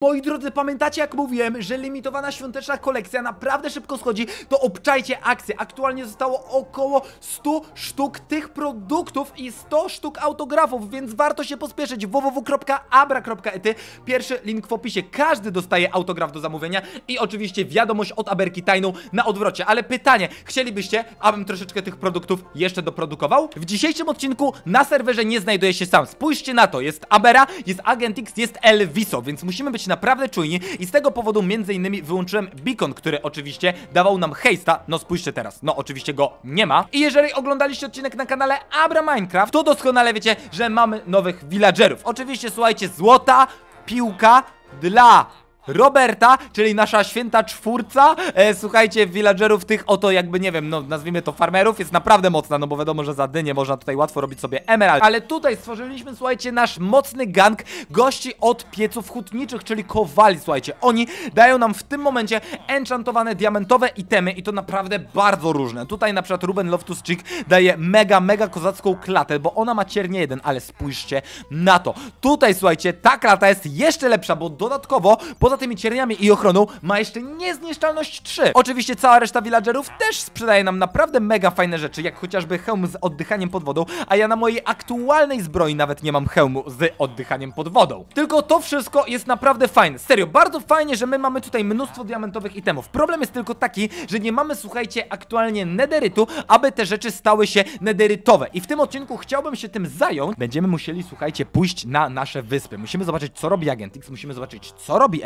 Moi drodzy, pamiętacie jak mówiłem, że limitowana świąteczna kolekcja naprawdę szybko schodzi, to obczajcie akcję. Aktualnie zostało około 100 sztuk tych produktów i 100 sztuk autografów, więc warto się pospieszyć. www.abra.ety Pierwszy link w opisie. Każdy dostaje autograf do zamówienia i oczywiście wiadomość od Aberki tajną na odwrocie. Ale pytanie, chcielibyście, abym troszeczkę tych produktów jeszcze doprodukował? W dzisiejszym odcinku na serwerze nie znajduję się sam. Spójrzcie na to, jest Abera, jest Agent X, jest Elviso, więc musimy być naprawdę czujni i z tego powodu między innymi wyłączyłem beacon, który oczywiście dawał nam hejsta. No spójrzcie teraz, no oczywiście go nie ma. I jeżeli oglądaliście odcinek na kanale Abra Minecraft, to doskonale wiecie, że mamy nowych villagerów. Oczywiście słuchajcie, złota piłka dla Roberta, czyli nasza święta czwórca. E, słuchajcie, villagerów tych oto jakby, nie wiem, no nazwijmy to farmerów, jest naprawdę mocna, no bo wiadomo, że za dynię można tutaj łatwo robić sobie emerald. Ale tutaj stworzyliśmy, słuchajcie, nasz mocny gang gości od pieców hutniczych, czyli kowali, słuchajcie. Oni dają nam w tym momencie enchantowane diamentowe itemy i to naprawdę bardzo różne. Tutaj na przykład Ruben Loftus Cheek daje mega, mega kozacką klatę, bo ona ma ciernie jeden, ale spójrzcie na to. Tutaj, słuchajcie, ta klata jest jeszcze lepsza, bo dodatkowo, poza tymi cierniami i ochroną, ma jeszcze niezniszczalność 3. Oczywiście cała reszta villagerów też sprzedaje nam naprawdę mega fajne rzeczy, jak chociażby hełm z oddychaniem pod wodą, a ja na mojej aktualnej zbroi nawet nie mam hełmu z oddychaniem pod wodą. Tylko to wszystko jest naprawdę fajne. Serio, bardzo fajnie, że my mamy tutaj mnóstwo diamentowych itemów. Problem jest tylko taki, że nie mamy, słuchajcie, aktualnie nederytu, aby te rzeczy stały się nederytowe. I w tym odcinku chciałbym się tym zająć. Będziemy musieli, słuchajcie, pójść na nasze wyspy. Musimy zobaczyć, co robi Agent X, musimy zobaczyć, co robi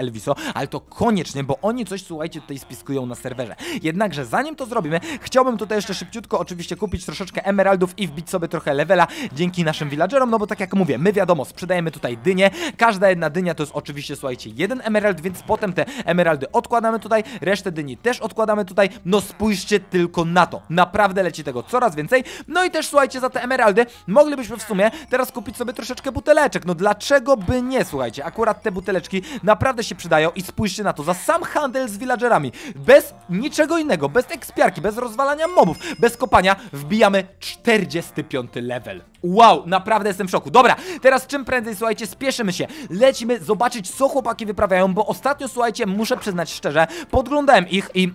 Ale to koniecznie, bo oni coś, słuchajcie, tutaj spiskują na serwerze. Jednakże zanim to zrobimy, chciałbym tutaj jeszcze szybciutko oczywiście kupić troszeczkę emeraldów i wbić sobie trochę levela dzięki naszym villagerom, no bo tak jak mówię, my wiadomo, sprzedajemy tutaj dynię, każda jedna dynia to jest oczywiście, słuchajcie, jeden emerald, więc potem te emeraldy odkładamy tutaj, resztę dyni też odkładamy tutaj, no spójrzcie tylko na to, naprawdę leci tego coraz więcej, no i też słuchajcie, za te emeraldy moglibyśmy w sumie teraz kupić sobie troszeczkę buteleczek, no dlaczego by nie, słuchajcie, akurat te buteleczki naprawdę się przydają i spójrzcie na to, za sam handel z villagerami, bez niczego innego, bez ekspiarki, bez rozwalania mobów, bez kopania, wbijamy 45 level. Wow, naprawdę jestem w szoku. Dobra, teraz czym prędzej, słuchajcie, spieszymy się. Lecimy zobaczyć, co chłopaki wyprawiają, bo ostatnio, słuchajcie, muszę przyznać szczerze, podglądałem ich i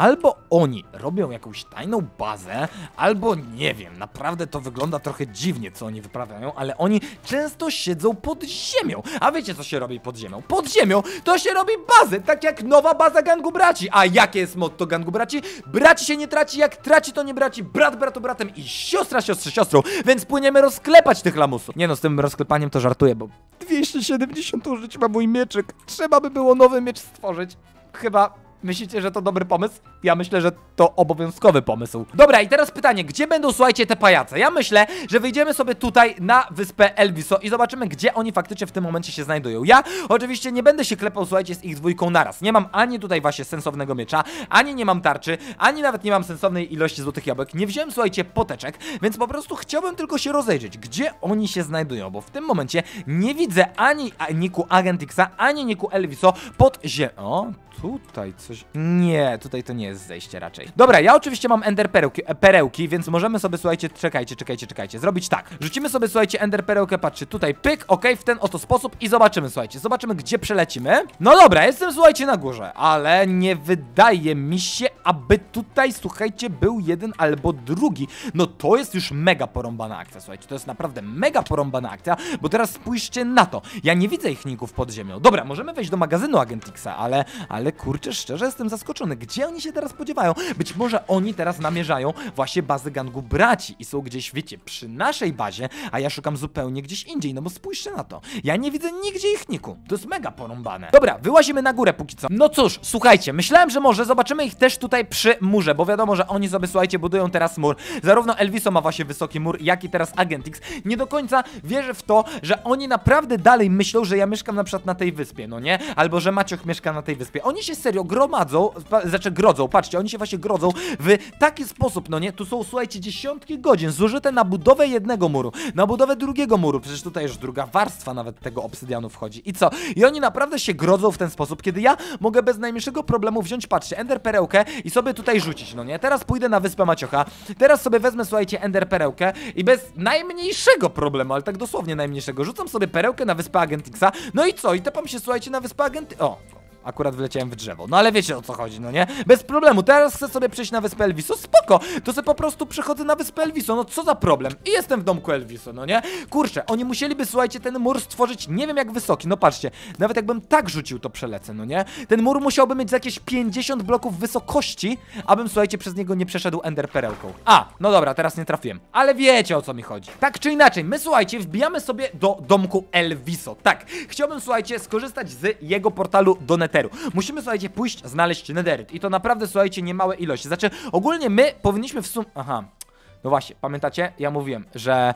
Albo oni robią jakąś tajną bazę, albo nie wiem, naprawdę to wygląda trochę dziwnie, co oni wyprawiają, ale oni często siedzą pod ziemią. A wiecie, co się robi pod ziemią? Pod ziemią to się robi bazy, tak jak nowa baza gangu braci. A jakie jest motto gangu braci? Braci się nie traci, jak traci to nie braci, brat bratu bratem i siostra siostrze siostrą, więc płyniemy rozklepać tych lamusów. Nie no, z tym rozklepaniem to żartuję, bo 270 użyć ma mój mieczyk. Trzeba by było nowy miecz stworzyć. Chyba Myślicie, że to dobry pomysł? Ja myślę, że to obowiązkowy pomysł. Dobra, i teraz pytanie, gdzie będą, słuchajcie, te pajace? Ja myślę, że wyjdziemy sobie tutaj na wyspę Elviso i zobaczymy, gdzie oni faktycznie w tym momencie się znajdują. Ja oczywiście nie będę się klepał, słuchajcie, z ich dwójką naraz. Nie mam ani tutaj właśnie sensownego miecza, ani nie mam tarczy, ani nawet nie mam sensownej ilości złotych jabłek. Nie wziąłem, słuchajcie, poteczek, więc po prostu chciałbym tylko się rozejrzeć, gdzie oni się znajdują, bo w tym momencie nie widzę ani Niku Agent Xa, ani Niku Elviso pod ziemią. Tutaj coś... Nie, tutaj to nie jest zejście raczej. Dobra, ja oczywiście mam ender perełki, e, perełki, więc możemy sobie, słuchajcie, czekajcie, czekajcie, czekajcie, zrobić tak. Rzucimy sobie, słuchajcie, ender perełkę, patrzcie, tutaj pyk, ok, w ten oto sposób i zobaczymy, słuchajcie, zobaczymy, gdzie przelecimy. No dobra, jestem, słuchajcie, na górze, ale nie wydaje mi się, aby tutaj, słuchajcie, był jeden albo drugi. No to jest już mega porąbana akcja, słuchajcie, to jest naprawdę mega porąbana akcja, bo teraz spójrzcie na to. Ja nie widzę ich ników pod ziemią. Dobra, możemy wejść do magazynu Agentixa, ale, ale kurczę, szczerze jestem zaskoczony. Gdzie oni się teraz spodziewają? Być może oni teraz namierzają właśnie bazę gangu braci i są gdzieś, wiecie, przy naszej bazie, a ja szukam zupełnie gdzieś indziej, no bo spójrzcie na to. Ja nie widzę nigdzie ich niku. To jest mega porąbane. Dobra, wyłazimy na górę póki co. No cóż, słuchajcie, myślałem, że może zobaczymy ich też tutaj przy murze, bo wiadomo, że oni sobie, słuchajcie, budują teraz mur. Zarówno Elviso ma właśnie wysoki mur, jak i teraz Agent X. Nie do końca wierzę w to, że oni naprawdę dalej myślą, że ja mieszkam na przykład na tej wyspie, no nie? Albo że Macioch mieszka na tej wyspie. Oni się serio grobią gromadzą, znaczy grodzą, patrzcie, oni się właśnie grodzą w taki sposób, no nie? Tu są, słuchajcie, dziesiątki godzin zużyte na budowę jednego muru, na budowę drugiego muru, przecież tutaj już druga warstwa nawet tego obsydianu wchodzi. I co? I oni naprawdę się grodzą w ten sposób, kiedy ja mogę bez najmniejszego problemu wziąć, patrzcie, ender perełkę i sobie tutaj rzucić, no nie? Teraz pójdę na wyspę Maciocha, teraz sobie wezmę, słuchajcie, ender perełkę i bez najmniejszego problemu, ale tak dosłownie najmniejszego, rzucam sobie perełkę na wyspę Agentixa, no i co? I tepam się, słuchajcie, na wyspę Agenty... O! Akurat wleciałem w drzewo. No ale wiecie o co chodzi, no nie? Bez problemu. Teraz chcę sobie przejść na wyspę Elviso. Spoko! To sobie po prostu przechodzę na wyspę Elviso. No co za problem? I jestem w domku Elviso, no nie? Kurczę, oni musieliby, słuchajcie, ten mur stworzyć nie wiem jak wysoki. No patrzcie, nawet jakbym tak rzucił, to przelecę, no nie? Ten mur musiałby mieć jakieś 50 bloków wysokości, abym, słuchajcie, przez niego nie przeszedł ender perełką. A, no dobra, teraz nie trafiłem. Ale wiecie o co mi chodzi. Tak czy inaczej, my, słuchajcie, wbijamy sobie do domku Elviso. Tak, chciałbym, słuchajcie, skorzystać z jego portalu do Netheru. Musimy, słuchajcie, pójść, znaleźć Netheryt. I to naprawdę, słuchajcie, niemałe ilości. Znaczy, ogólnie my powinniśmy w sumie... Aha, no właśnie, pamiętacie? Ja mówiłem, że...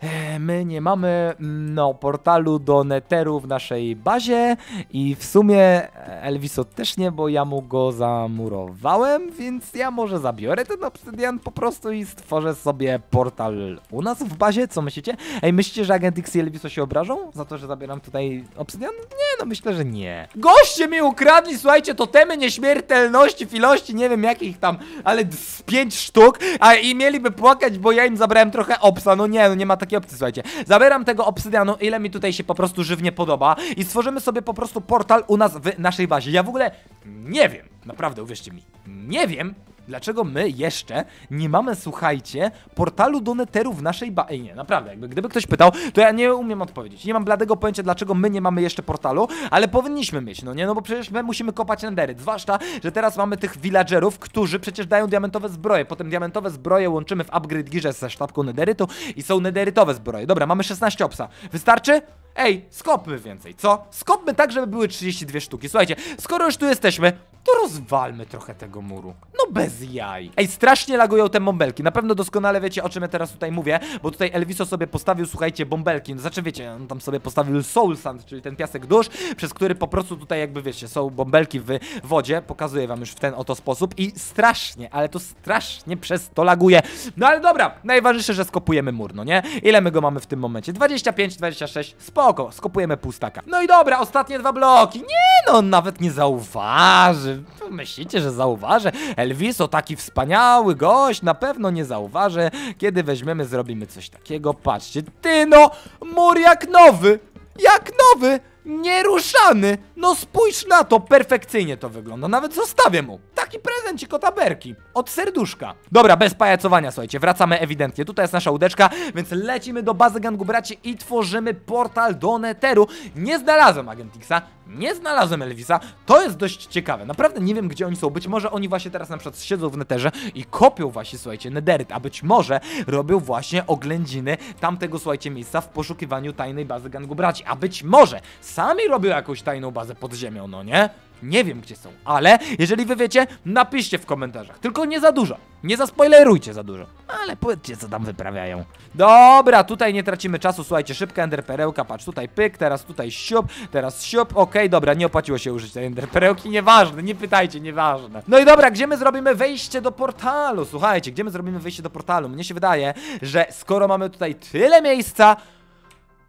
e, My nie mamy no, portalu do Netheru w naszej bazie i w sumie Elviso też nie, bo ja mu go zamurowałem, więc ja może zabiorę ten obsydian po prostu i stworzę sobie portal u nas w bazie, co myślicie? Ej, myślicie, że Agent X i Elviso się obrażą za to, że zabieram tutaj obsydian? Nie, no myślę, że nie. Goście mi ukradli, słuchajcie, totemy nieśmiertelności, filości, nie wiem jakich tam, ale z pięć sztuk, a i mieliby płakać, bo ja im zabrałem trochę obsa, no nie, no nie ma takiej opcji, słuchajcie. Zabieram tego obsydianu, ile mi tutaj się po prostu żywnie podoba i stworzymy sobie po prostu portal u nas w naszej bazie. Ja w ogóle nie wiem, naprawdę, uwierzcie mi, nie wiem, Dlaczego my jeszcze nie mamy, słuchajcie, portalu do w naszej ba... Ej, nie, naprawdę, jakby gdyby ktoś pytał, to ja nie umiem odpowiedzieć. Nie mam bladego pojęcia, dlaczego my nie mamy jeszcze portalu, ale powinniśmy mieć, no nie? No bo przecież my musimy kopać Netheryt. Zwłaszcza, że teraz mamy tych villagerów, którzy przecież dają diamentowe zbroje. Potem diamentowe zbroje łączymy w upgrade gearze ze sztabką Netherytu i są nederytowe zbroje. Dobra, mamy 16 obsa. Wystarczy? Ej, skopmy więcej, co? Skopmy tak, żeby były 32 sztuki. Słuchajcie, skoro już tu jesteśmy, to rozwalmy trochę tego muru. No bez jaj. Ej, strasznie lagują te bąbelki. Na pewno doskonale wiecie, o czym ja teraz tutaj mówię, bo tutaj Elviso sobie postawił, słuchajcie, bąbelki. No znaczy, wiecie, on tam sobie postawił soul sand, czyli ten piasek dusz, przez który po prostu tutaj jakby, wiecie, są bąbelki w wodzie. Pokazuję wam już w ten oto sposób i strasznie, ale to strasznie przez to laguje. No ale dobra, najważniejsze, że skopujemy mur, no nie? Ile my go mamy w tym momencie? 25, 26, spoko, skopujemy pustaka. No i dobra, ostatnie dwa bloki. Nie no, nawet nie zauważy. Myślicie, że zauważy? Elviso, taki wspaniały gość, na pewno nie zauważy. Kiedy weźmiemy, zrobimy coś takiego. Patrzcie, ty no, mur jak nowy. Jak nowy! Nieruszany! No spójrz na to, perfekcyjnie to wygląda. Nawet zostawię mu. Taki prezencik od Aberki. Od serduszka. Dobra, bez pajacowania, słuchajcie, wracamy ewidentnie. Tutaj jest nasza łódeczka, więc lecimy do bazy gangu braci i tworzymy portal do Netheru. Nie znalazłem Agentixa, nie znalazłem Elvisa. To jest dość ciekawe. Naprawdę nie wiem, gdzie oni są. Być może oni właśnie teraz na przykład siedzą w Netherze i kopią właśnie, słuchajcie, Netheryt, a być może robią właśnie oględziny tamtego, słuchajcie, miejsca w poszukiwaniu tajnej bazy gangu braci. A być może sami robią jakąś tajną bazę pod ziemią, no nie? Nie wiem, gdzie są, ale jeżeli wy wiecie, napiszcie w komentarzach. Tylko nie za dużo. Nie zaspoilerujcie za dużo. Ale powiedzcie, co tam wyprawiają. Dobra, tutaj nie tracimy czasu. Słuchajcie, szybka ender perełka. Patrz, tutaj pyk, teraz tutaj siup, teraz siup. Okej, dobra, nie opłaciło się użyć tej ender perełki. Nieważne, nie pytajcie, nieważne. No i dobra, gdzie my zrobimy wejście do portalu? Słuchajcie, gdzie my zrobimy wejście do portalu? Mnie się wydaje, że skoro mamy tutaj tyle miejsca,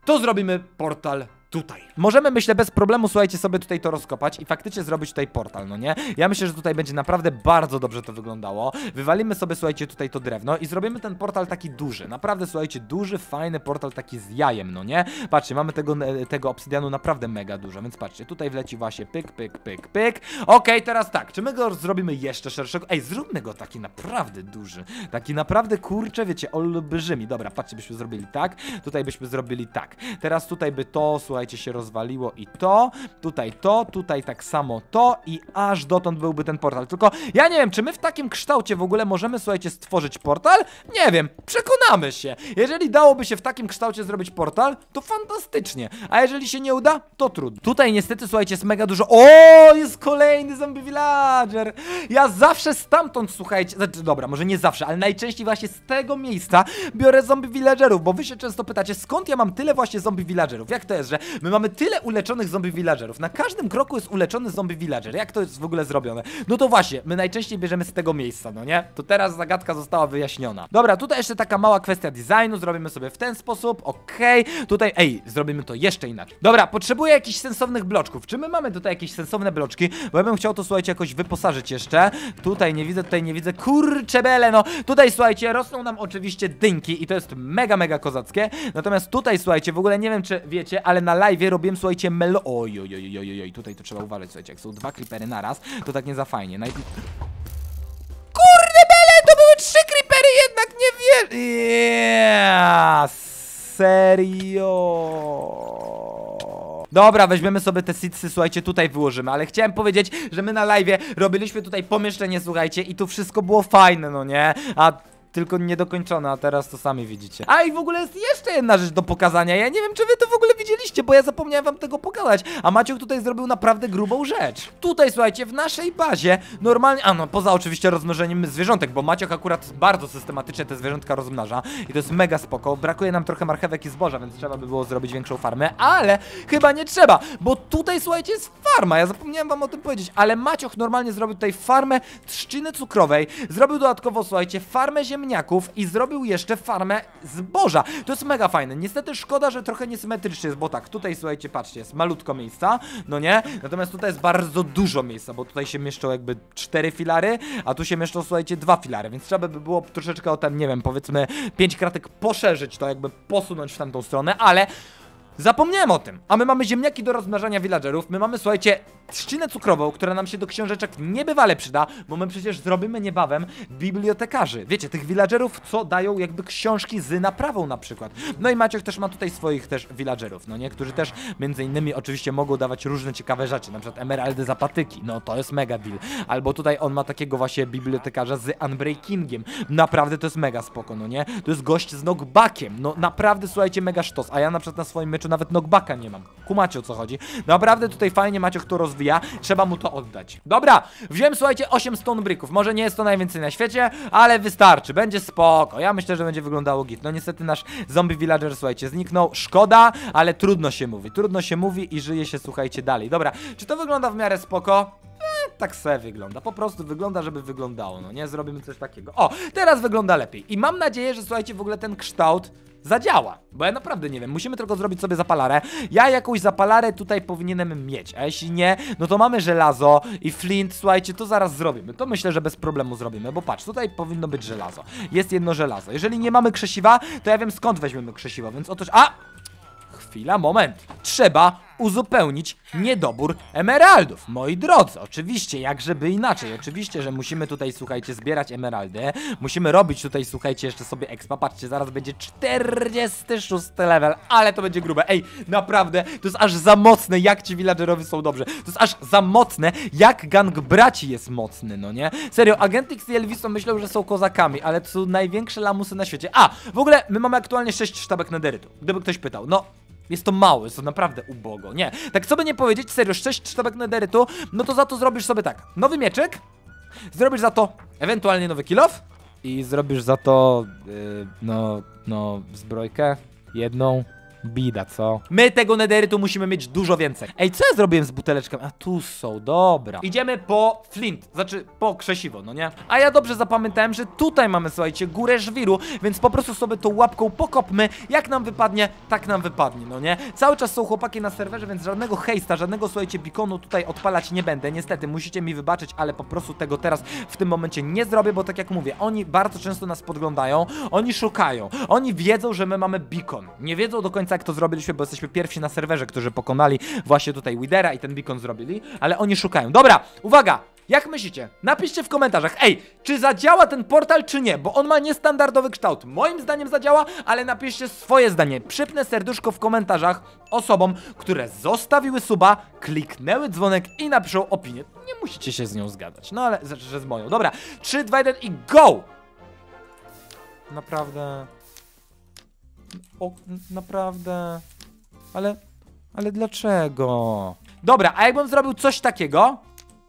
to zrobimy portal tutaj. Możemy, myślę, bez problemu, słuchajcie, sobie tutaj to rozkopać i faktycznie zrobić tutaj portal, no nie? Ja myślę, że tutaj będzie naprawdę bardzo dobrze to wyglądało. Wywalimy sobie, słuchajcie, tutaj to drewno i zrobimy ten portal taki duży. Naprawdę, słuchajcie, duży, fajny portal taki z jajem, no nie? Patrzcie, mamy tego, e, tego obsydianu naprawdę mega dużo, więc patrzcie, tutaj wleci właśnie pyk, pyk, pyk, pyk. Okej, teraz tak, czy my go zrobimy jeszcze szerszego? Ej, zróbmy go taki naprawdę duży. Taki naprawdę, kurczę, wiecie, olbrzymi. Dobra, patrzcie, byśmy zrobili tak, tutaj byśmy zrobili tak. Teraz tutaj by to, słuchajcie, się rozwaliło i to, tutaj to, tutaj tak samo to i aż dotąd byłby ten portal. Tylko ja nie wiem, czy my w takim kształcie w ogóle możemy, słuchajcie, stworzyć portal? Nie wiem, przekonamy się. Jeżeli dałoby się w takim kształcie zrobić portal, to fantastycznie. A jeżeli się nie uda, to trudno. Tutaj niestety, słuchajcie, jest mega dużo. O, jest kolejny zombie villager. Ja zawsze stamtąd, słuchajcie, znaczy, dobra, może nie zawsze, ale najczęściej właśnie z tego miejsca biorę zombie villagerów, bo wy się często pytacie, skąd ja mam tyle właśnie zombie villagerów? Jak to jest, że My mamy tyle uleczonych zombie villagerów. Na każdym kroku jest uleczony zombie villager. Jak to jest w ogóle zrobione? No to właśnie, my najczęściej bierzemy z tego miejsca, no nie? To teraz zagadka została wyjaśniona. Dobra, tutaj jeszcze taka mała kwestia designu. Zrobimy sobie w ten sposób, okej. Tutaj, ej, zrobimy to jeszcze inaczej. Dobra, potrzebuję jakichś sensownych bloczków. Czy my mamy tutaj jakieś sensowne bloczki? Bo ja bym chciał to, słuchajcie, jakoś wyposażyć jeszcze. Tutaj nie widzę, tutaj nie widzę. Kurcze bele, no. Tutaj, słuchajcie, rosną nam oczywiście dynki i to jest mega, mega kozackie. Natomiast tutaj, słuchajcie, w ogóle nie wiem, czy wiecie, ale na live robiłem, słuchajcie, melo... Oj, oj, oj, oj, oj, tutaj to trzeba uważać, słuchajcie, jak są dwa creepery naraz, to tak nie za fajnie. Naj... Kurde bele, to były trzy creepery, jednak nie wiem. Yeah, serio. Dobra, weźmiemy sobie te seedsy, słuchajcie, tutaj wyłożymy, ale chciałem powiedzieć, że my na live robiliśmy tutaj pomieszczenie, słuchajcie, i tu wszystko było fajne, no nie? A tylko niedokończone, a teraz to sami widzicie. A i w ogóle jest jeszcze jedna rzecz do pokazania. Ja nie wiem, czy wy to w ogóle widzieliście, bo ja zapomniałem wam tego pokazać. A Maciuk tutaj zrobił naprawdę grubą rzecz. Tutaj, słuchajcie, w naszej bazie normalnie, a no, poza oczywiście rozmnożeniem zwierzątek, bo Maciok akurat bardzo systematycznie te zwierzątka rozmnaża i to jest mega spoko. Brakuje nam trochę marchewek i zboża, więc trzeba by było zrobić większą farmę, ale chyba nie trzeba, bo tutaj, słuchajcie, jest farma. Ja zapomniałem wam o tym powiedzieć, ale Macioch normalnie zrobił tutaj farmę trzciny cukrowej, zrobił dodatkowo, słuchajcie, farmę ziemniaków i zrobił jeszcze farmę zboża. To jest mega fajne. Niestety szkoda, że trochę niesymetrycznie jest, bo tak, tutaj słuchajcie, patrzcie, jest malutko miejsca, no nie? Natomiast tutaj jest bardzo dużo miejsca, bo tutaj się mieszczą jakby cztery filary, a tu się mieszczą, słuchajcie, dwa filary, więc trzeba by było troszeczkę o tam, nie wiem, powiedzmy pięć kratek poszerzyć to, jakby posunąć w tamtą stronę, ale Zapomniałem o tym, a my mamy ziemniaki do rozmnażania villagerów, my mamy, słuchajcie, trzcinę cukrową, która nam się do książeczek niebywale przyda, bo my przecież zrobimy niebawem bibliotekarzy. Wiecie, tych villagerów, co dają jakby książki z naprawą na przykład. No i Maciek też ma tutaj swoich też villagerów, no nie? Którzy też między innymi oczywiście mogą dawać różne ciekawe rzeczy, na przykład emeraldy za patyki, no to jest mega deal. Albo tutaj on ma takiego właśnie bibliotekarza z Unbreakingiem. Naprawdę to jest mega spoko, no nie? To jest gość z knockbackiem, no naprawdę słuchajcie, mega sztos, a ja na przykład na swoim meczu nawet knockbacka nie mam. Kumacie o co chodzi. Naprawdę tutaj fajnie Maciek to rozwija, trzeba mu to oddać. Dobra, wziąłem słuchajcie 8 stone bricków. Może nie jest to najwięcej na świecie, ale wystarczy, będzie spoko. Ja myślę, że będzie wyglądało git. No niestety nasz zombie villager, słuchajcie, zniknął. Szkoda, ale trudno się mówi. Trudno się mówi i żyje się, słuchajcie, dalej. Dobra, czy to wygląda w miarę spoko? E, tak se wygląda. Po prostu wygląda, żeby wyglądało. No nie zrobimy coś takiego. O, teraz wygląda lepiej. I mam nadzieję, że słuchajcie, w ogóle ten kształt zadziała. Bo ja naprawdę nie wiem, musimy tylko zrobić sobie zapalarę. Ja jakąś zapalarę tutaj powinienem mieć, a jeśli nie, no to mamy żelazo i flint, słuchajcie, to zaraz zrobimy. To myślę, że bez problemu zrobimy, bo patrz, tutaj powinno być żelazo. Jest jedno żelazo. Jeżeli nie mamy krzesiwa, to ja wiem skąd weźmiemy krzesiwo, więc otóż... A! Chwila, moment. Trzeba uzupełnić niedobór emeraldów. Moi drodzy, oczywiście, jak żeby inaczej. Oczywiście, że musimy tutaj, słuchajcie, zbierać emeraldy. Musimy robić tutaj, słuchajcie, jeszcze sobie expa. Patrzcie, zaraz będzie 46 level, ale to będzie grube. Ej, naprawdę, to jest aż za mocne, jak ci villagerowie są dobrze. To jest aż za mocne, jak gang braci jest mocny, no nie? Serio, Agentix i Elviso myślą, że są kozakami, ale to są największe lamusy na świecie. A, w ogóle my mamy aktualnie 6 sztabek nederytu, gdyby ktoś pytał. No, jest to mało, jest to naprawdę ubogo. Nie, tak co by nie powiedzieć, serio, 6 sztabek nederytu, no to za to zrobisz sobie tak. Nowy mieczek, zrobisz za to ewentualnie nowy kilof i zrobisz za to, yy, no, no, zbrojkę, jedną, Bida, co? My tego nederytu musimy mieć dużo więcej. Ej, co ja zrobiłem z buteleczką? A tu są, dobra. Idziemy po flint, znaczy po krzesiwo, no nie? A ja dobrze zapamiętałem, że tutaj mamy, słuchajcie, górę żwiru, więc po prostu sobie tą łapką pokopmy. Jak nam wypadnie, tak nam wypadnie, no nie? Cały czas są chłopaki na serwerze, więc żadnego hejsta, żadnego, słuchajcie, bikonu tutaj odpalać nie będę. Niestety, musicie mi wybaczyć, ale po prostu tego teraz w tym momencie nie zrobię, bo tak jak mówię, oni bardzo często nas podglądają, oni szukają, oni wiedzą, że my mamy beacon. Nie wiedzą do końca jak to zrobiliśmy, bo jesteśmy pierwsi na serwerze, którzy pokonali właśnie tutaj Widera i ten beacon zrobili, ale oni szukają. Dobra, uwaga! Jak myślicie? Napiszcie w komentarzach, ej, czy zadziała ten portal, czy nie, bo on ma niestandardowy kształt. Moim zdaniem zadziała, ale napiszcie swoje zdanie. Przypnę serduszko w komentarzach osobom, które zostawiły suba, kliknęły dzwonek i napiszą opinię. Nie musicie się z nią zgadzać, no ale że z moją. Dobra, 3, 2, 1 i go! Naprawdę... O, naprawdę. Ale. Ale dlaczego? Dobra, a jakbym zrobił coś takiego?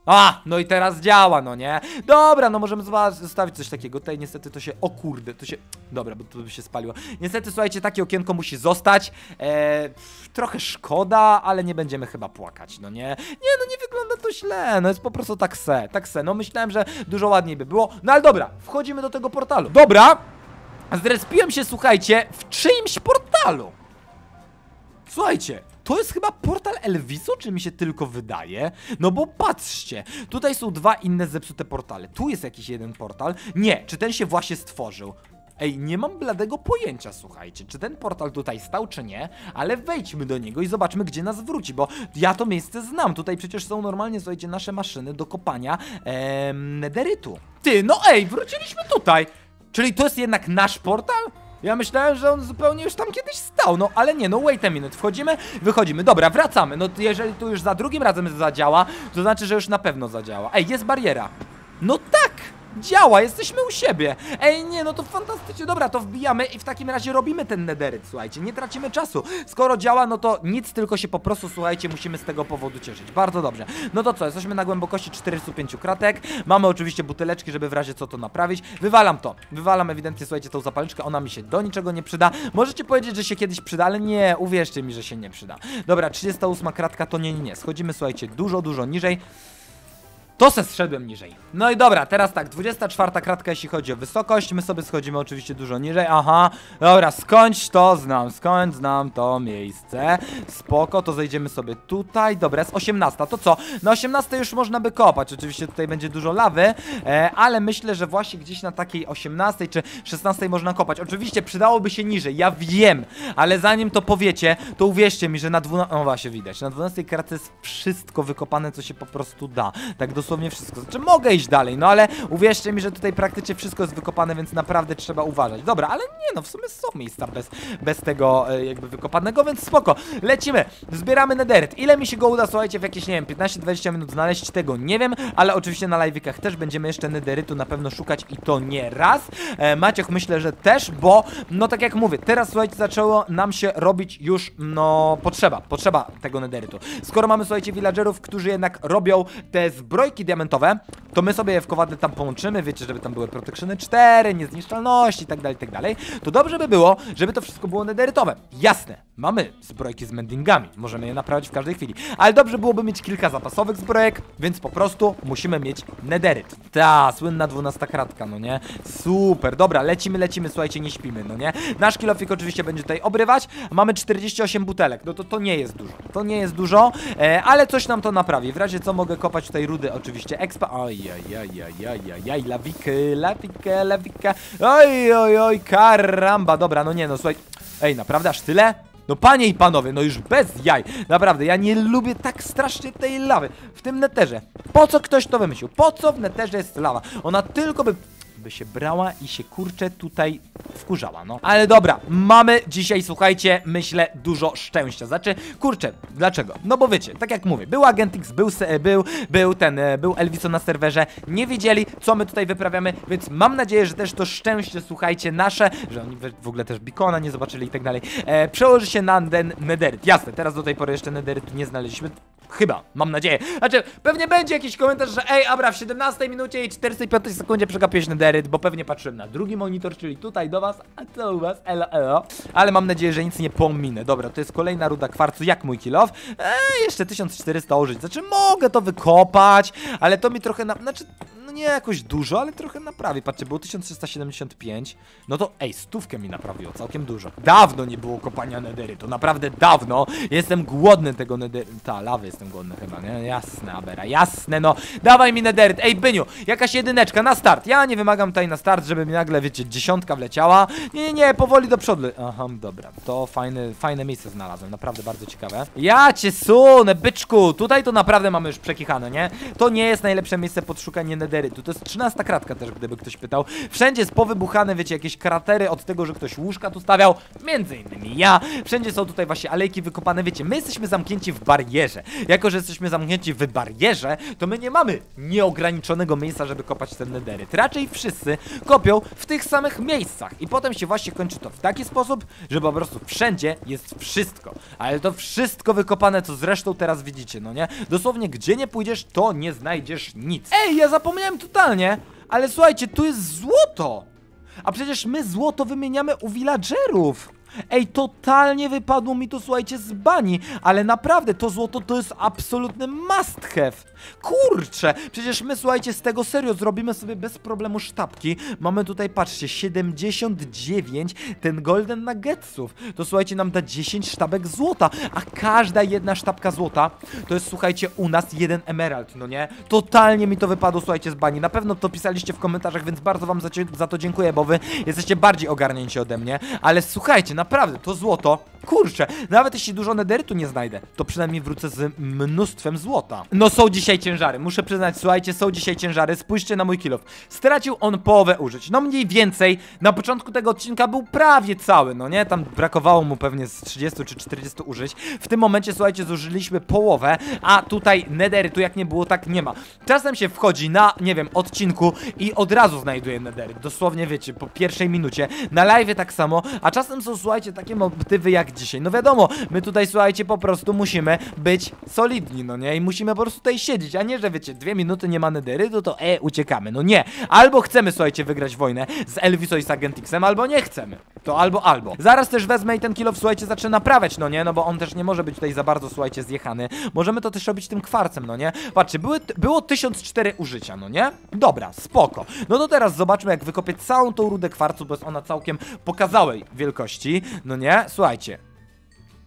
A, no i teraz działa, no nie? Dobra, no możemy zostawić coś takiego. Tutaj niestety to się, o kurde, to się, dobra, bo to by się spaliło. Niestety, słuchajcie, takie okienko musi zostać. E, pff, trochę szkoda, ale nie będziemy chyba płakać, no nie? Nie, no nie wygląda to źle, no jest po prostu tak se, tak se. No myślałem, że dużo ładniej by było. No ale dobra, wchodzimy do tego portalu. Dobra, zrespiłem się, słuchajcie, w czyimś portalu. Słuchajcie, to jest chyba portal Elviso, czy mi się tylko wydaje? No bo patrzcie, tutaj są dwa inne zepsute portale. Tu jest jakiś jeden portal. Nie, czy ten się właśnie stworzył? Ej, nie mam bladego pojęcia, słuchajcie, czy ten portal tutaj stał, czy nie, ale wejdźmy do niego i zobaczmy, gdzie nas wróci, bo ja to miejsce znam. Tutaj przecież są normalnie, słuchajcie, nasze maszyny do kopania em, nederytu. Ty, no ej, wróciliśmy tutaj! Czyli to jest jednak nasz portal? Ja myślałem, że on zupełnie już tam kiedyś stał, no ale nie, no wait a minute, wchodzimy, wychodzimy, dobra, wracamy, no jeżeli tu już za drugim razem zadziała, to znaczy, że już na pewno zadziała. Ej, jest bariera. No tak! Działa, jesteśmy u siebie. Ej, nie, no to fantastycznie. Dobra, to wbijamy i w takim razie robimy ten nederyt, słuchajcie. Nie tracimy czasu. Skoro działa, no to nic, tylko się po prostu, słuchajcie, musimy z tego powodu cieszyć. Bardzo dobrze. No to co, jesteśmy na głębokości 405 kratek. Mamy oczywiście buteleczki, żeby w razie co to naprawić. Wywalam to. Wywalam ewidentnie, słuchajcie, tą zapalniczkę. Ona mi się do niczego nie przyda. Możecie powiedzieć, że się kiedyś przyda, ale nie, uwierzcie mi, że się nie przyda. Dobra, 38 kratka to nie, nie, nie. Schodzimy, słuchajcie, dużo, dużo niżej. To se zszedłem niżej. No i dobra, teraz tak, 24 kratka jeśli chodzi o wysokość, my sobie schodzimy oczywiście dużo niżej, aha, dobra, skądś to znam, skąd znam to miejsce, spoko, to zejdziemy sobie tutaj, dobra, jest 18, to co, na 18 już można by kopać, oczywiście tutaj będzie dużo lawy, e, ale myślę, że właśnie gdzieś na takiej 18 czy 16 można kopać, oczywiście przydałoby się niżej, ja wiem, ale zanim to powiecie, to uwierzcie mi, że na 12, no właśnie widać, na 12 kratce jest wszystko wykopane, co się po prostu da, tak dosłownie wszystko. Znaczy mogę iść dalej, no ale uwierzcie mi, że tutaj praktycznie wszystko jest wykopane, więc naprawdę trzeba uważać. Dobra, ale nie no, w sumie są miejsca bez, bez tego e, jakby wykopanego, więc spoko. Lecimy, zbieramy nederyt. Ile mi się go uda, słuchajcie, w jakieś, nie wiem, 15-20 minut znaleźć, tego nie wiem, ale oczywiście na live'ikach też będziemy jeszcze nederytu na pewno szukać i to nie raz. E, Maciek myślę, że też, bo no tak jak mówię, teraz słuchajcie, zaczęło nam się robić już, no, potrzeba, potrzeba tego nederytu. Skoro mamy, słuchajcie, villagerów, którzy jednak robią te zbrojki diamentowe, to my sobie je w kowadle tam połączymy, wiecie, żeby tam były protectiony 4, niezniszczalności i tak dalej, tak dalej, to dobrze by było, żeby to wszystko było nederytowe. Jasne, mamy zbrojki z mendingami, możemy je naprawić w każdej chwili, ale dobrze byłoby mieć kilka zapasowych zbrojek, więc po prostu musimy mieć nederyt. Ta, słynna 12 kratka, no nie? Super, dobra, lecimy, lecimy, słuchajcie, nie śpimy, no nie? Nasz kilofik oczywiście będzie tutaj obrywać, mamy 48 butelek, no to to nie jest dużo, to nie jest dużo, e, ale coś nam to naprawi, w razie co mogę kopać tutaj rudy oczywiście expa, oj, oj, oj, oj, oj, oj, oj, lawikę, lawikę, lawikę, oj, oj, oj, karamba, dobra, no nie no, słuchaj, ej, naprawdę aż tyle? No panie i panowie, no już bez jaj. Naprawdę, ja nie lubię tak strasznie tej lawy w tym neterze. Po co ktoś to wymyślił? Po co w neterze jest lawa? Ona tylko by by się brała i się kurczę tutaj wkurzała, no. Ale dobra, mamy dzisiaj, słuchajcie, myślę, dużo szczęścia. Znaczy, kurczę, dlaczego? No bo wiecie, tak jak mówię, był Agent X, był, był, był ten, e, był Elviso na serwerze, nie wiedzieli, co my tutaj wyprawiamy, więc mam nadzieję, że też to szczęście, słuchajcie, nasze, że oni w ogóle też Beacona nie zobaczyli i tak dalej, e, przełoży się na ten Nederyt. Jasne, teraz do tej pory jeszcze Nederytu nie znaleźliśmy, Chyba, mam nadzieję. Znaczy, pewnie będzie jakiś komentarz, że ej, Abra, w 17 minucie i 45 sekundzie przegapiłeś nederyt, bo pewnie patrzyłem na drugi monitor, czyli tutaj do was, a to u was, elo, elo. Ale mam nadzieję, że nic nie pominę. Dobra, to jest kolejna ruda kwarcu, jak mój kill off. Eee, jeszcze 1400 użyć. Znaczy, mogę to wykopać, ale to mi trochę na... Znaczy, no nie jakoś dużo, ale trochę naprawi. Patrzcie, było 1375. No to, ej, stówkę mi naprawiło, całkiem dużo. Dawno nie było kopania nederytu, naprawdę dawno. Jestem głodny tego nederytu. Ta, lawy jestem głodny chyba, nie? Jasne, Abera, jasne, no. Dawaj mi nederyt. Ej, Byniu, jakaś jedyneczka na start. Ja nie wymagam tutaj na start, żeby mi nagle, wiecie, dziesiątka wleciała. Nie, nie, nie, powoli do przodu. Aha, dobra, to fajne, fajne miejsce znalazłem, naprawdę bardzo ciekawe. Ja cię sunę, byczku, tutaj to naprawdę mamy już przekichane, nie? To nie jest najlepsze miejsce pod szukanie nederytu nederytu. To jest 13 kratka też, gdyby ktoś pytał. Wszędzie jest powybuchane, wiecie, jakieś kratery od tego, że ktoś łóżka tu stawiał, między innymi ja. Wszędzie są tutaj właśnie alejki wykopane, wiecie, my jesteśmy zamknięci w barierze. Jako, że jesteśmy zamknięci w barierze, to my nie mamy nieograniczonego miejsca, żeby kopać ten nederyt. Raczej wszyscy kopią w tych samych miejscach i potem się właśnie kończy to w taki sposób, że po prostu wszędzie jest wszystko. Ale to wszystko wykopane, co zresztą teraz widzicie, no nie? Dosłownie, gdzie nie pójdziesz, to nie znajdziesz nic. Ej, ja zapomniałem totalnie, ale słuchajcie, tu jest złoto! A przecież my złoto wymieniamy u villagerów! Ej, totalnie wypadło mi to, słuchajcie, z bani, ale naprawdę to złoto to jest absolutny must have. Kurczę, przecież my, słuchajcie, z tego serio zrobimy sobie bez problemu sztabki. Mamy tutaj, patrzcie, 79 ten golden nuggetsów. To słuchajcie, nam da 10 sztabek złota, a każda jedna sztabka złota to jest, słuchajcie, u nas jeden emerald, no nie? Totalnie mi to wypadło, słuchajcie, z bani. Na pewno to pisaliście w komentarzach, więc bardzo wam za, za to dziękuję, bo wy jesteście bardziej ogarnięci ode mnie. Ale słuchajcie, naprawdę, to złoto, kurczę, nawet jeśli dużo nederytu nie znajdę, to przynajmniej wrócę z mnóstwem złota. No są dzisiaj ciężary, muszę przyznać, słuchajcie, są dzisiaj ciężary, spójrzcie na mój kilof. Stracił on połowę użyć, no mniej więcej, na początku tego odcinka był prawie cały, no nie? Tam brakowało mu pewnie z 30 czy 40 użyć. W tym momencie, słuchajcie, zużyliśmy połowę, a tutaj nederytu jak nie było, tak nie ma. Czasem się wchodzi na, nie wiem, odcinku i od razu znajduje nederyt, dosłownie wiecie, po pierwszej minucie. Na live tak samo, a czasem są, słuchajcie, takie motywy jak dzisiaj. No wiadomo, my tutaj, słuchajcie, po prostu musimy być solidni, no nie? I musimy po prostu tutaj siedzieć, a nie, że wiecie, dwie minuty nie ma nederytu, to e, uciekamy. No nie. Albo chcemy, słuchajcie, wygrać wojnę z Elviso i z Agentixem, albo nie chcemy. To albo, albo. Zaraz też wezmę i ten kilof, słuchajcie, zacznę naprawiać, no nie? No bo on też nie może być tutaj za bardzo, słuchajcie, zjechany. Możemy to też robić tym kwarcem, no nie? Patrzcie, były, było 1004 użycia, no nie? Dobra, spoko. No to teraz zobaczmy, jak wykopię całą tą rudę kwarcu, bo jest ona całkiem pokazałej wielkości, no nie? Słuchajcie.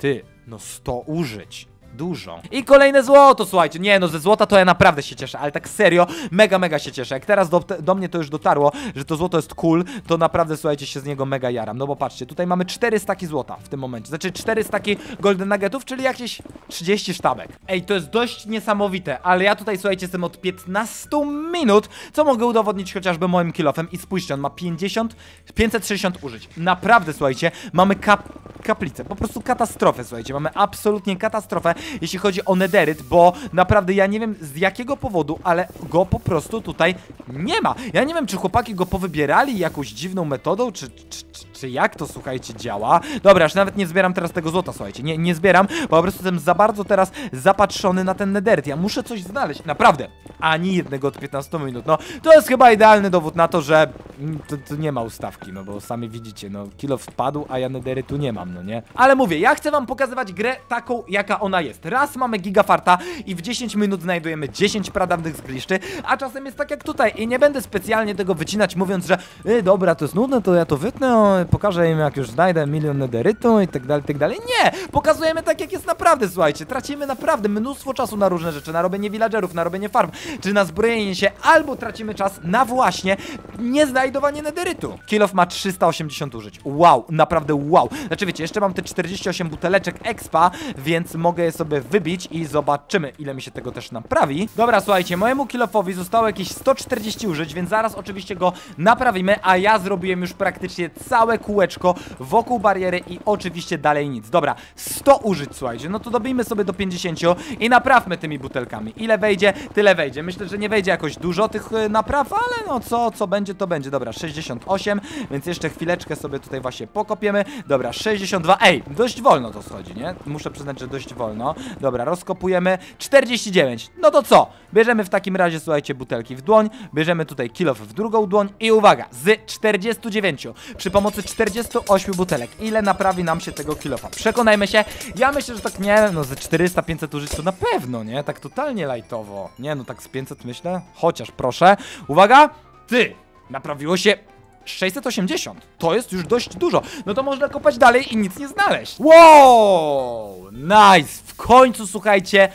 Ty, no 100 użyć. Dużo. I kolejne złoto, słuchajcie. Nie, no ze złota to ja naprawdę się cieszę, ale tak serio, mega, mega się cieszę. Jak teraz do, do mnie to już dotarło, że to złoto jest cool, to naprawdę, słuchajcie, się z niego mega jaram. No bo patrzcie, tutaj mamy 4 staki złota w tym momencie. Znaczy 4 staki golden nuggetów, czyli jakieś 30 sztabek. Ej, to jest dość niesamowite, ale ja tutaj, słuchajcie, jestem od 15 minut, co mogę udowodnić chociażby moim kilofem. I spójrzcie, on ma 50, 560 użyć. Naprawdę, słuchajcie, mamy kap kaplicę. Po prostu katastrofę, słuchajcie. Mamy absolutnie katastrofę, jeśli chodzi o nederyt, bo naprawdę ja nie wiem z jakiego powodu, ale go po prostu tutaj nie ma. Ja nie wiem, czy chłopaki go powybierali jakąś dziwną metodą, czy, czy, czy, czy jak to, słuchajcie, działa. Dobra, aż nawet nie zbieram teraz tego złota, słuchajcie. Nie, nie zbieram, bo po prostu jestem za bardzo teraz zapatrzony na ten nederyt. Ja muszę coś znaleźć, naprawdę. Ani jednego od 15 minut. No, to jest chyba idealny dowód na to, że mm, to, to nie ma ustawki, no bo sami widzicie, no, kilo wpadł, a ja nederytu nie mam, no nie? Ale mówię, ja chcę wam pokazywać grę taką, jaka ona jest. Raz mamy gigafarta i w 10 minut znajdujemy 10 pradawnych zgliszczy, a czasem jest tak jak tutaj i nie będę specjalnie tego wycinać, mówiąc, że y, dobra, to jest nudne, to ja to wytnę, o, pokażę im jak już znajdę milion nederytu i tak dalej, tak dalej. Nie! Pokazujemy tak, jak jest naprawdę, słuchajcie. Tracimy naprawdę mnóstwo czasu na różne rzeczy, na robienie villagerów, na robienie farm, czy na zbrojenie się, albo tracimy czas na właśnie nieznajdowanie nederytu. Kilof ma 380 użyć. Wow, naprawdę wow. Znaczy wiecie, jeszcze mam te 48 buteleczek expa, więc mogę je sobie wybić i zobaczymy, ile mi się tego też naprawi. Dobra, słuchajcie, mojemu kilofowi zostało jakieś 140 użyć, więc zaraz oczywiście go naprawimy, a ja zrobiłem już praktycznie całe kółeczko wokół bariery i oczywiście dalej nic. Dobra, 100 użyć, słuchajcie, no to dobijmy sobie do 50 i naprawmy tymi butelkami. Ile wejdzie, tyle wejdzie. Myślę, że nie wejdzie jakoś dużo tych y, napraw, ale no co, co będzie, to będzie. Dobra, 68, więc jeszcze chwileczkę sobie tutaj właśnie pokopiemy. Dobra, 62, ej, dość wolno to schodzi, nie? Muszę przyznać, że dość wolno. Dobra, rozkopujemy. 49, no to co? Bierzemy w takim razie, słuchajcie, butelki w dłoń, bierzemy tutaj kilof w drugą dłoń i uwaga, z 49 przy pomocy 48 butelek, ile naprawi nam się tego kilofa? Przekonajmy się, ja myślę, że tak nie no ze 400-500 użyć to na pewno, nie? Tak totalnie lajtowo. Nie, no tak z 500 myślę, chociaż proszę. Uwaga, ty, naprawiło się 680. To jest już dość dużo. No to można kopać dalej i nic nie znaleźć. Wow! Nice! W końcu, słuchajcie,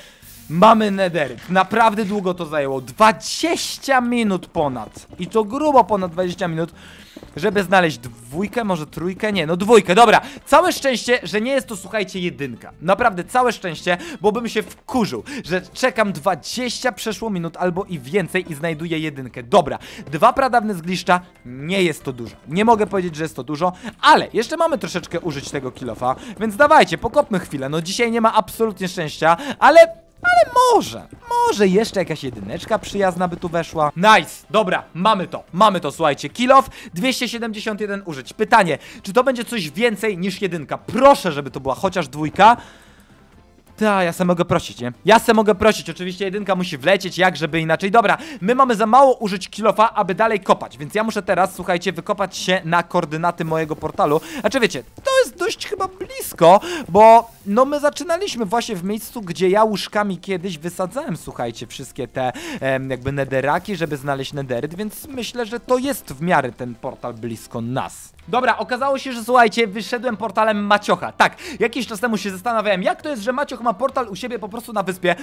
Mamy nederyt. Naprawdę długo to zajęło. 20 minut ponad. I to grubo ponad 20 minut, żeby znaleźć dwójkę, może trójkę? Nie, no dwójkę, dobra. Całe szczęście, że nie jest to, słuchajcie, jedynka. Naprawdę, całe szczęście, bo bym się wkurzył, że czekam 20 przeszło minut albo i więcej i znajduję jedynkę. Dobra, dwa pradawne zgliszcza, nie jest to dużo. Nie mogę powiedzieć, że jest to dużo, ale jeszcze mamy troszeczkę użyć tego kilofa, więc dawajcie, pokopmy chwilę. No dzisiaj nie ma absolutnie szczęścia, ale ale może, może jeszcze jakaś jedyneczka przyjazna by tu weszła. Nice, dobra, mamy to, mamy to, słuchajcie. Kill off 271 użyć. Pytanie, czy to będzie coś więcej niż jedynka? Proszę, żeby to była chociaż dwójka. Ta, ja se mogę prosić, nie? Ja se mogę prosić, oczywiście jedynka musi wlecieć, jak żeby inaczej. Dobra, my mamy za mało użyć kilofa, aby dalej kopać, więc ja muszę teraz, słuchajcie, wykopać się na koordynaty mojego portalu. Znaczy wiecie, to jest dość chyba blisko, bo no my zaczynaliśmy właśnie w miejscu, gdzie ja łóżkami kiedyś wysadzałem, słuchajcie, wszystkie te em, jakby nederaki, żeby znaleźć nederyt, więc myślę, że to jest w miarę ten portal blisko nas. Dobra, okazało się, że słuchajcie, wyszedłem portalem Maciocha. Tak, jakiś czas temu się zastanawiałem, jak to jest, że Macioch ma portal u siebie po prostu na wyspie.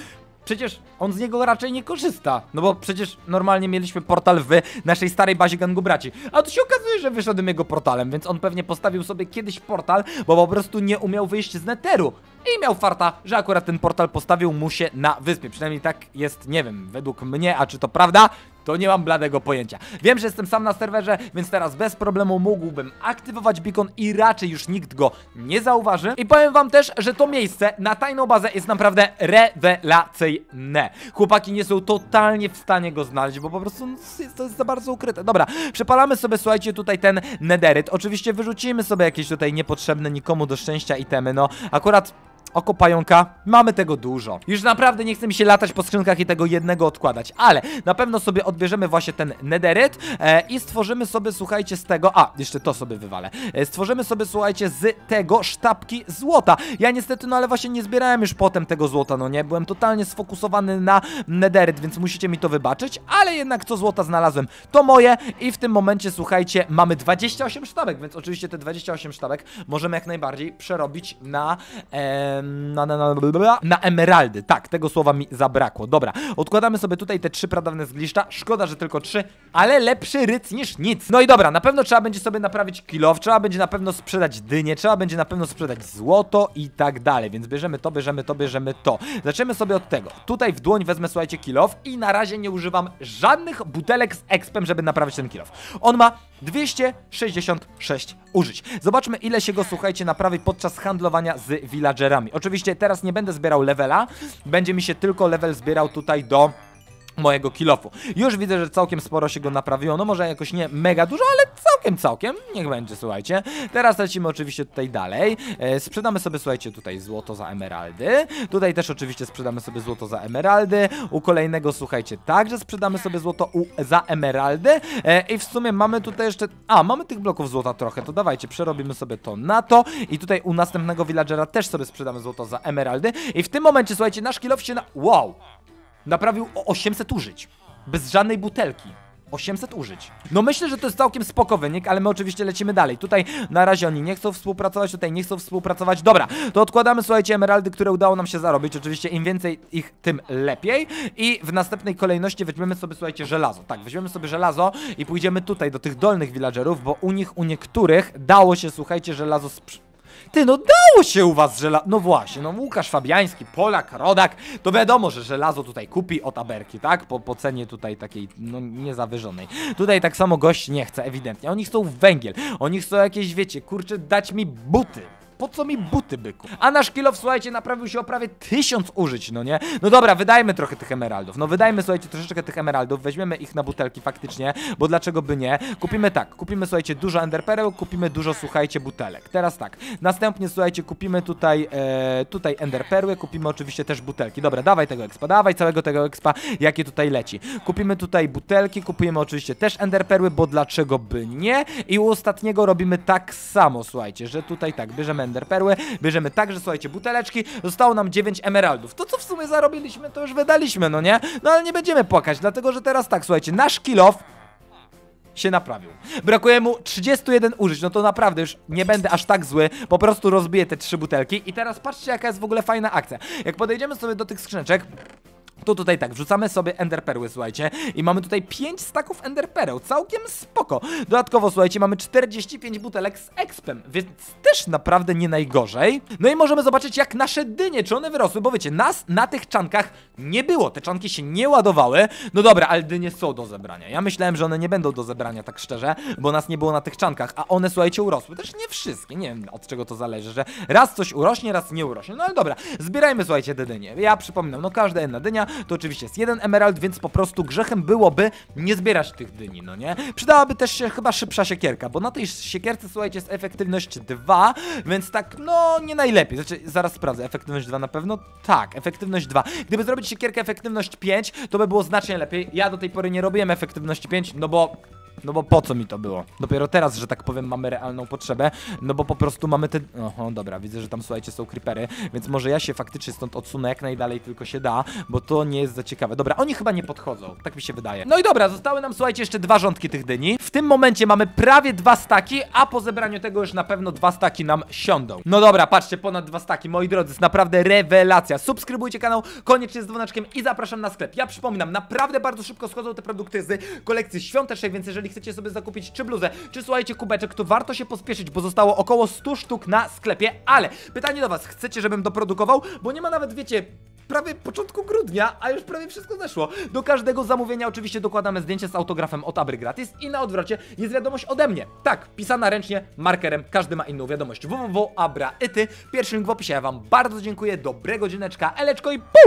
Przecież on z niego raczej nie korzysta. No bo przecież normalnie mieliśmy portal w naszej starej bazie gangu braci. A tu się okazuje, że wyszedłem jego portalem, więc on pewnie postawił sobie kiedyś portal, bo po prostu nie umiał wyjść z neteru. I miał farta, że akurat ten portal postawił mu się na wyspie. Przynajmniej tak jest, nie wiem, według mnie, a czy to prawda? To nie mam bladego pojęcia. Wiem, że jestem sam na serwerze, więc teraz bez problemu mógłbym aktywować beacon i raczej już nikt go nie zauważy. I powiem wam też, że to miejsce na tajną bazę jest naprawdę rewelacyjne. Chłopaki nie są totalnie w stanie go znaleźć, bo po prostu no, to jest za bardzo ukryte. Dobra, przepalamy sobie, słuchajcie, tutaj ten nederyt. Oczywiście wyrzucimy sobie jakieś tutaj niepotrzebne nikomu do szczęścia itemy. No, akurat oko pająka, mamy tego dużo. Już naprawdę nie chce mi się latać po skrzynkach i tego jednego odkładać, ale na pewno sobie odbierzemy właśnie ten nederyt e, i stworzymy sobie, słuchajcie, z tego, a, jeszcze to sobie wywalę, e, stworzymy sobie, słuchajcie, z tego sztabki złota. Ja niestety, no ale właśnie nie zbierałem już potem tego złota, no nie, byłem totalnie sfokusowany na nederyt, więc musicie mi to wybaczyć, ale jednak co złota znalazłem, to moje i w tym momencie, słuchajcie, mamy 28 sztabek, więc oczywiście te 28 sztabek możemy jak najbardziej przerobić na... na, na, na, na, emeraldy. Tak, tego słowa mi zabrakło. Dobra, odkładamy sobie tutaj te trzy pradawne zgliszcza. Szkoda, że tylko trzy, ale lepszy ryc niż nic. No i dobra, na pewno trzeba będzie sobie naprawić kilow, trzeba będzie na pewno sprzedać dynię, trzeba będzie na pewno sprzedać złoto i tak dalej. Więc bierzemy to, bierzemy to, bierzemy to. Zaczniemy sobie od tego. Tutaj w dłoń wezmę, słuchajcie, kilow i na razie nie używam żadnych butelek z expem, żeby naprawić ten kilow. On ma 266 użyć. Zobaczmy, ile się go, słuchajcie, naprawi podczas handlowania z villagerami. Oczywiście teraz nie będę zbierał levela, będzie mi się tylko level zbierał tutaj do mojego kilofu. Już widzę, że całkiem sporo się go naprawiło, no może jakoś nie mega dużo, ale całkiem, całkiem, niech będzie, słuchajcie. Teraz lecimy oczywiście tutaj dalej, e, sprzedamy sobie, słuchajcie, tutaj złoto za emeraldy, tutaj też oczywiście sprzedamy sobie złoto za emeraldy, u kolejnego, słuchajcie, także sprzedamy sobie złoto u, za emeraldy. E, i w sumie mamy tutaj jeszcze, a, mamy tych bloków złota trochę, to dawajcie, przerobimy sobie to na to. I tutaj u następnego villagera też sobie sprzedamy złoto za emeraldy. I w tym momencie, słuchajcie, nasz kilof się na... wow! Naprawił o 800 użyć. Bez żadnej butelki. 800 użyć. No myślę, że to jest całkiem spoko wynik, ale my oczywiście lecimy dalej. Tutaj na razie oni nie chcą współpracować, tutaj nie chcą współpracować. Dobra, to odkładamy, słuchajcie, emeraldy, które udało nam się zarobić. Oczywiście im więcej ich, tym lepiej. I w następnej kolejności weźmiemy sobie, słuchajcie, żelazo. Tak, weźmiemy sobie żelazo i pójdziemy tutaj do tych dolnych villagerów, bo u nich, u niektórych dało się, słuchajcie, żelazo sprzedawać ty, no dało się u was żelazo. No właśnie, no Łukasz Fabiański, Polak, Rodak, to wiadomo, że żelazo tutaj kupi od Aberki, tak? Po, po cenie tutaj takiej, no niezawyżonej. Tutaj tak samo gość nie chce, ewidentnie. Oni chcą węgiel, oni chcą jakieś, wiecie, kurczę, dać mi buty. Po co mi buty, byku? A nasz kilof, słuchajcie, naprawił się o prawie tysiąc użyć, no nie? No dobra, wydajmy trochę tych emeraldów. No wydajmy, słuchajcie, troszeczkę tych emeraldów, weźmiemy ich na butelki faktycznie, bo dlaczego by nie? Kupimy tak, kupimy, słuchajcie, dużo enderpereł, kupimy dużo, słuchajcie, butelek. Teraz tak, następnie, słuchajcie, kupimy tutaj, e, tutaj enderperły, kupimy oczywiście też butelki. Dobra, dawaj tego expa, dawaj całego tego expa, jakie tutaj leci. Kupimy tutaj butelki, kupujemy oczywiście też enderperły, bo dlaczego by nie? I u ostatniego robimy tak samo, słuchajcie, że tutaj tak, bierzemy enderperły, bierzemy także, słuchajcie, buteleczki, zostało nam 9 emeraldów. To, co w sumie zarobiliśmy, to już wydaliśmy, no nie? No ale nie będziemy płakać, dlatego, że teraz tak, słuchajcie, nasz kill off się naprawił. Brakuje mu 31 użyć, no to naprawdę już nie będę aż tak zły, po prostu rozbiję te trzy butelki i teraz patrzcie jaka jest w ogóle fajna akcja. Jak podejdziemy sobie do tych skrzyneczek, to tutaj tak, wrzucamy sobie enderperły, słuchajcie, i mamy tutaj 5 staków enderpereł, całkiem spoko. Dodatkowo, słuchajcie, mamy 45 butelek z expem, więc też naprawdę nie najgorzej. No i możemy zobaczyć, jak nasze dynie, czy one wyrosły, bo wiecie, nas na tych czankach nie było, te czanki się nie ładowały. No dobra, ale dynie są do zebrania. Ja myślałem, że one nie będą do zebrania, tak szczerze, bo nas nie było na tych czankach, a one, słuchajcie, urosły. Też nie wszystkie, nie wiem od czego to zależy, że raz coś urośnie, raz nie urośnie. No ale dobra, zbierajmy, słuchajcie, te dynie. Ja przypominam, no każda jedna dynia to oczywiście jest jeden emerald, więc po prostu grzechem byłoby nie zbierać tych dyni, no nie? Przydałaby też się chyba szybsza siekierka, bo na tej siekierce, słuchajcie, jest efektywność 2, więc tak, no nie najlepiej. Znaczy, zaraz sprawdzę, efektywność 2 na pewno? Tak, efektywność 2. Gdyby zrobić siekierkę efektywność 5, to by było znacznie lepiej. Ja do tej pory nie robiłem efektywności 5, no bo no bo po co mi to było? Dopiero teraz, że tak powiem, mamy realną potrzebę, no bo po prostu mamy te... Oho, dobra, widzę, że tam, słuchajcie, są creepery, więc może ja się faktycznie stąd odsunę jak najdalej tylko się da, bo to nie jest za ciekawe. Dobra, oni chyba nie podchodzą, tak mi się wydaje. No i dobra, zostały nam, słuchajcie, jeszcze dwa rządki tych dyni. W tym momencie mamy prawie dwa staki, a po zebraniu tego już na pewno dwa staki nam siądą. No dobra, patrzcie, ponad dwa staki, moi drodzy, jest naprawdę rewelacja. Subskrybujcie kanał, koniecznie z dzwoneczkiem i zapraszam na sklep. Ja przypominam, naprawdę bardzo szybko schodzą te produkty z kolekcji świątecznej, więc jeżeli chcecie sobie zakupić czy bluzę, czy słuchajcie kubeczek, to warto się pospieszyć, bo zostało około 100 sztuk na sklepie, ale pytanie do was, chcecie, żebym doprodukował? Bo nie ma nawet, wiecie, prawie początku grudnia, a już prawie wszystko zeszło. Do każdego zamówienia oczywiście dokładamy zdjęcie z autografem od Abry gratis i na odwrocie jest wiadomość ode mnie. Tak, pisana ręcznie, markerem, każdy ma inną wiadomość. www.abra.ity, pierwszy link w opisie, ja wam bardzo dziękuję, dobrego dzieneczka, eleczko i pół!